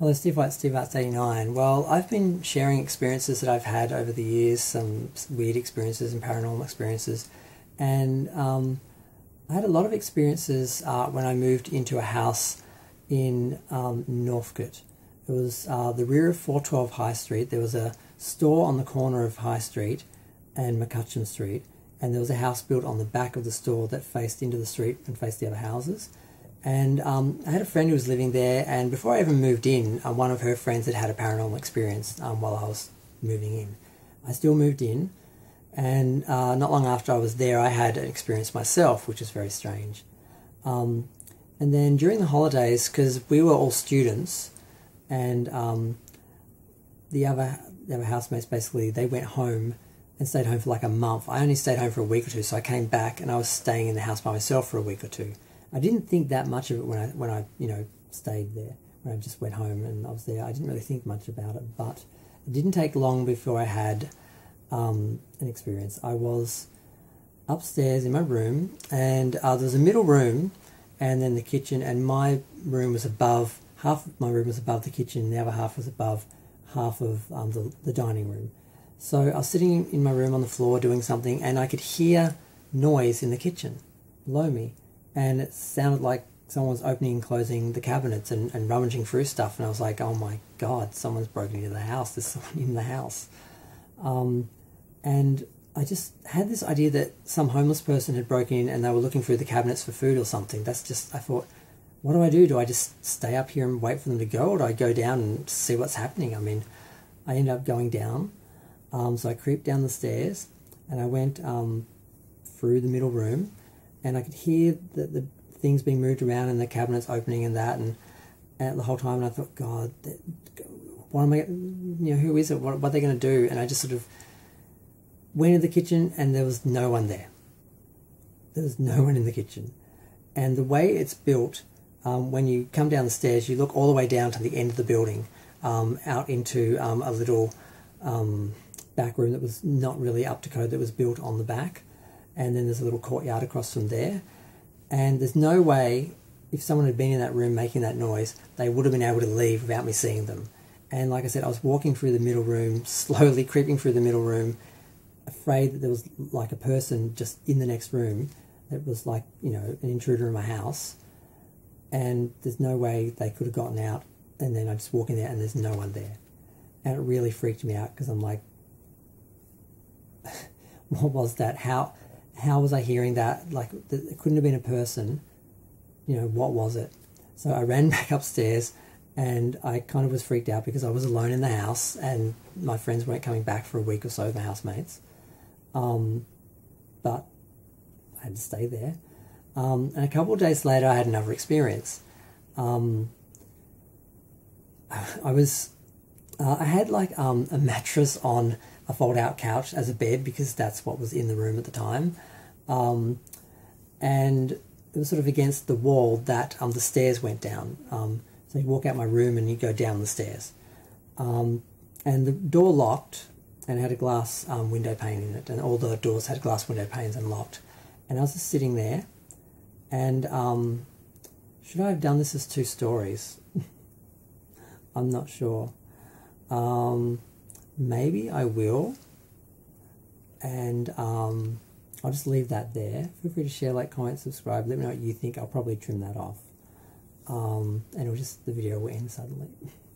Hello, Steve White, Steve Arts 89. Well, I've been sharing experiences that I've had over the years, some weird experiences and paranormal experiences. And um, I had a lot of experiences uh, when I moved into a house in um, Northcote. It was uh, the rear of 412 High Street. There was a store on the corner of High Street and McCutcheon Street. And there was a house built on the back of the store that faced into the street and faced the other houses. And um, I had a friend who was living there, and before I even moved in, uh, one of her friends had had a paranormal experience um, while I was moving in. I still moved in, and uh, not long after I was there, I had an experience myself, which is very strange. Um, and then during the holidays, because we were all students, and um, the other the other housemates basically they went home and stayed home for like a month. I only stayed home for a week or two, so I came back and I was staying in the house by myself for a week or two. I didn't think that much of it when I when I you know stayed there. When I just went home and I was there, I didn't really think much about it. But it didn't take long before I had um, an experience. I was upstairs in my room, and uh, there was a middle room, and then the kitchen, and my room was above. Half of my room was above the kitchen, and the other half was above half of um, the, the dining room. So I was sitting in my room on the floor doing something, and I could hear noise in the kitchen below me and it sounded like someone was opening and closing the cabinets and, and rummaging through stuff. And I was like, oh my God, someone's broken into the house. There's someone in the house. Um, and I just had this idea that some homeless person had broken in and they were looking through the cabinets for food or something. That's just, I thought, what do I do? Do I just stay up here and wait for them to go, or do I go down and see what's happening? I mean, I ended up going down. Um, so I creeped down the stairs and I went um, through the middle room and I could hear the, the things being moved around and the cabinets opening and that, and, and the whole time, and I thought, God, what am I? You know, who is it? What, what are they going to do? And I just sort of went into the kitchen, and there was no one there. There was no one in the kitchen, and the way it's built, um, when you come down the stairs, you look all the way down to the end of the building, um, out into um, a little um, back room that was not really up to code that was built on the back and then there's a little courtyard across from there. And there's no way, if someone had been in that room making that noise, they would have been able to leave without me seeing them. And like I said, I was walking through the middle room, slowly creeping through the middle room, afraid that there was like a person just in the next room that was like, you know, an intruder in my house. And there's no way they could have gotten out. And then I just walk in there and there's no one there. And it really freaked me out because I'm like, what was that? How how was I hearing that? Like, it couldn't have been a person. You know, what was it? So I ran back upstairs and I kind of was freaked out because I was alone in the house and my friends weren't coming back for a week or so, the housemates. Um, but I had to stay there. Um, and a couple of days later, I had another experience. Um, I was, uh, I had like um, a mattress on a fold out couch as a bed because that's what was in the room at the time. Um, and it was sort of against the wall that um, the stairs went down. Um, so you walk out my room and you go down the stairs. Um, and the door locked and had a glass um, window pane in it, and all the doors had glass window panes and locked. And I was just sitting there, and um, should I have done this as two stories? I'm not sure. maybe I will. And I'll just leave that there. Feel free to share, like, comment, subscribe. Let me know what you think. I'll probably trim that off. Um, and it'll just, the video will end suddenly.